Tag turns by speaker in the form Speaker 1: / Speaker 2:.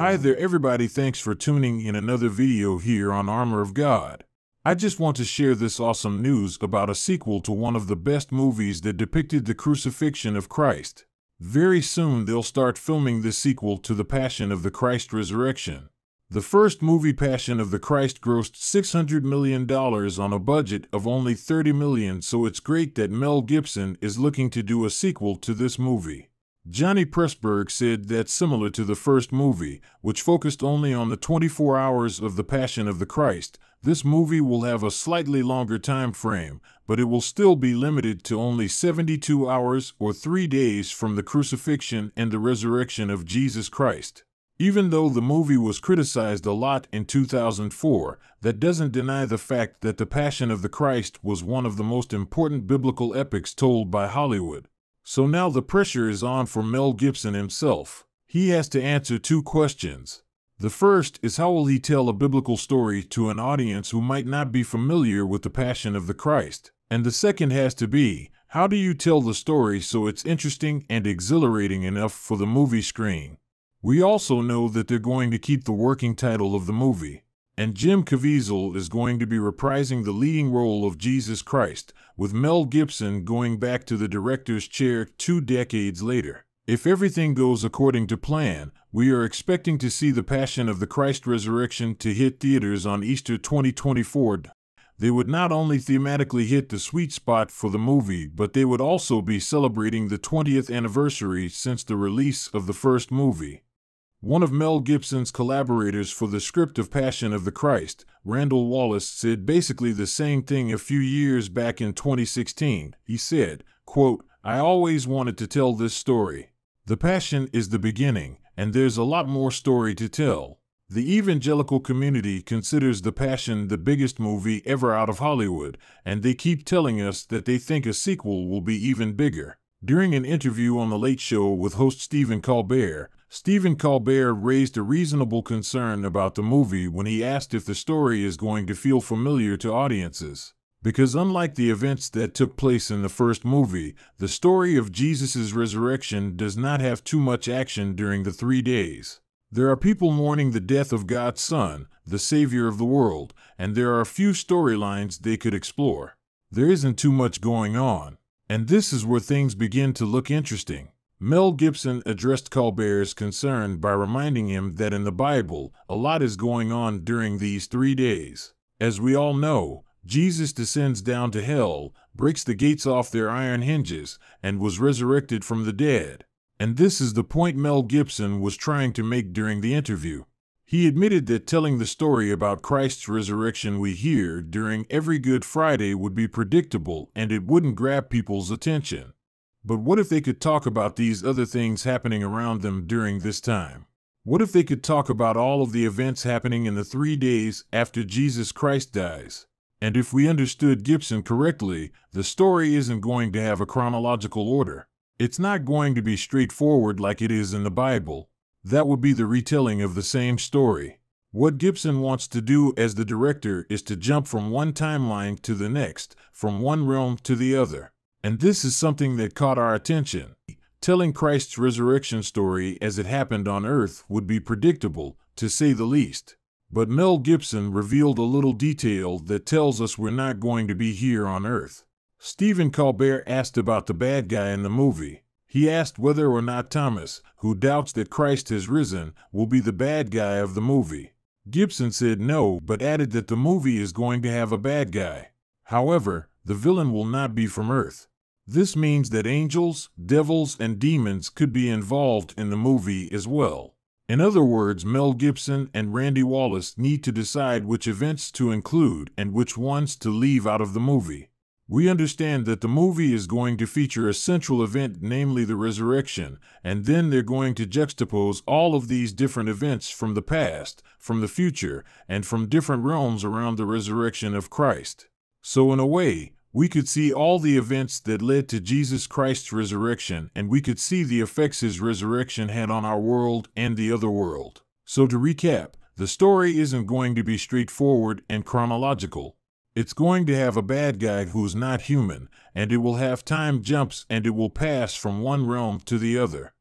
Speaker 1: Hi there everybody, thanks for tuning in another video here on Armor of God. I just want to share this awesome news about a sequel to one of the best movies that depicted the crucifixion of Christ. Very soon they'll start filming the sequel to The Passion of the Christ Resurrection. The first movie Passion of the Christ grossed $600 million on a budget of only 30 million, so it's great that Mel Gibson is looking to do a sequel to this movie. Johnny Pressburg said that similar to the first movie, which focused only on the 24 hours of the Passion of the Christ, this movie will have a slightly longer time frame, but it will still be limited to only 72 hours or 3 days from the crucifixion and the resurrection of Jesus Christ. Even though the movie was criticized a lot in 2004, that doesn't deny the fact that The Passion of the Christ was one of the most important biblical epics told by Hollywood. So now the pressure is on for Mel Gibson himself. He has to answer two questions. The first is how will he tell a biblical story to an audience who might not be familiar with the Passion of the Christ? And the second has to be, how do you tell the story so it's interesting and exhilarating enough for the movie screen? We also know that they're going to keep the working title of the movie and Jim Caviezel is going to be reprising the leading role of Jesus Christ, with Mel Gibson going back to the director's chair two decades later. If everything goes according to plan, we are expecting to see the Passion of the Christ Resurrection to hit theaters on Easter 2024. They would not only thematically hit the sweet spot for the movie, but they would also be celebrating the 20th anniversary since the release of the first movie. One of Mel Gibson's collaborators for the script of Passion of the Christ, Randall Wallace, said basically the same thing a few years back in 2016. He said, quote, I always wanted to tell this story. The Passion is the beginning, and there's a lot more story to tell. The evangelical community considers The Passion the biggest movie ever out of Hollywood, and they keep telling us that they think a sequel will be even bigger. During an interview on The Late Show with host Stephen Colbert, Stephen Colbert raised a reasonable concern about the movie when he asked if the story is going to feel familiar to audiences. Because unlike the events that took place in the first movie, the story of Jesus' resurrection does not have too much action during the three days. There are people mourning the death of God's Son, the Savior of the world, and there are a few storylines they could explore. There isn't too much going on. And this is where things begin to look interesting. Mel Gibson addressed Colbert's concern by reminding him that in the Bible, a lot is going on during these three days. As we all know, Jesus descends down to hell, breaks the gates off their iron hinges, and was resurrected from the dead. And this is the point Mel Gibson was trying to make during the interview. He admitted that telling the story about Christ's resurrection we hear during every Good Friday would be predictable and it wouldn't grab people's attention. But what if they could talk about these other things happening around them during this time? What if they could talk about all of the events happening in the three days after Jesus Christ dies? And if we understood Gibson correctly, the story isn't going to have a chronological order. It's not going to be straightforward like it is in the Bible. That would be the retelling of the same story. What Gibson wants to do as the director is to jump from one timeline to the next, from one realm to the other. And this is something that caught our attention. Telling Christ's resurrection story as it happened on earth would be predictable, to say the least. But Mel Gibson revealed a little detail that tells us we're not going to be here on earth. Stephen Colbert asked about the bad guy in the movie. He asked whether or not Thomas, who doubts that Christ has risen, will be the bad guy of the movie. Gibson said no, but added that the movie is going to have a bad guy. However, the villain will not be from Earth. This means that angels, devils, and demons could be involved in the movie as well. In other words, Mel Gibson and Randy Wallace need to decide which events to include and which ones to leave out of the movie. We understand that the movie is going to feature a central event, namely the resurrection, and then they're going to juxtapose all of these different events from the past, from the future, and from different realms around the resurrection of Christ. So, in a way, we could see all the events that led to Jesus Christ's resurrection, and we could see the effects his resurrection had on our world and the other world. So, to recap, the story isn't going to be straightforward and chronological. It's going to have a bad guy who's not human, and it will have time jumps and it will pass from one realm to the other.